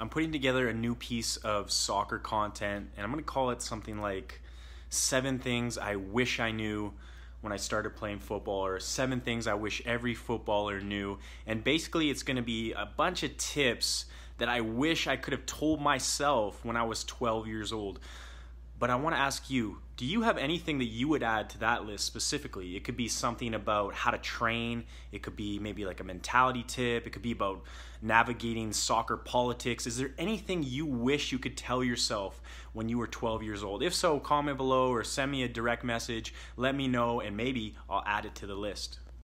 I'm putting together a new piece of soccer content, and I'm to call it something like Seven Things I Wish I Knew when I started playing football, or Seven Things I Wish Every Footballer Knew. And basically, it's to be a bunch of tips that I wish I could have told myself when I was 12 years old. But I want to ask you do you have anything that you would add to that list specifically? It could be something about how to train, it could be maybe like a mentality tip, it could be about navigating soccer politics. Is there anything you wish you could tell yourself when you were 12 years old? If so, comment below or send me a direct message, let me know, and maybe I'll add it to the list.